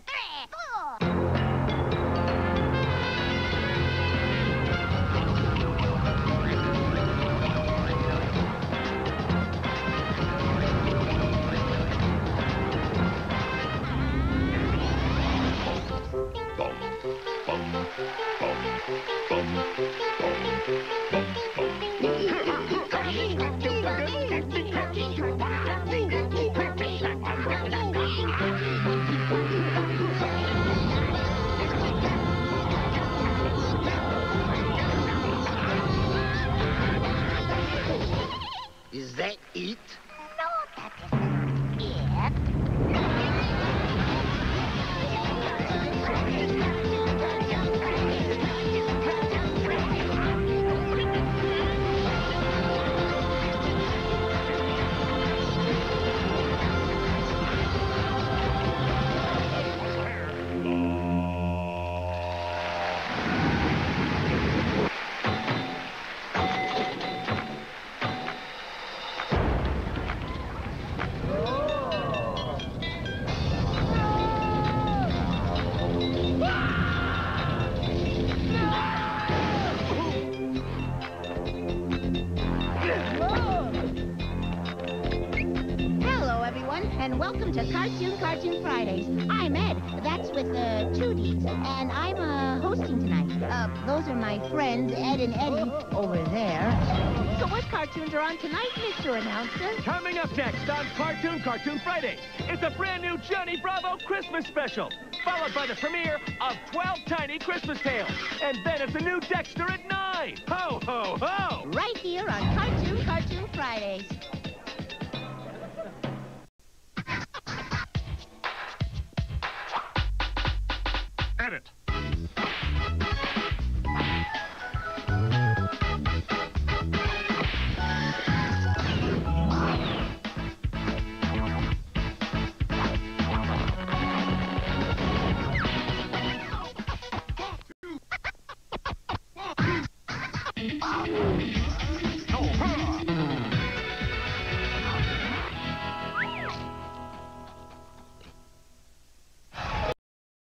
对，不 that it? And welcome to Cartoon Cartoon Fridays. I'm Edd. That's with uh, two D's, and I'm uh, hosting tonight. Uh, those are my friends, Ed and Eddy, over there. So what cartoons are on tonight, Mr. Announcer? Coming up next on Cartoon Cartoon Fridays, it's a brand new Johnny Bravo Christmas special, followed by the premiere of 12 Tiny Christmas Tales. And then it's a new Dexter at 9. Ho, ho, ho! Right here on Cartoon Cartoon Fridays.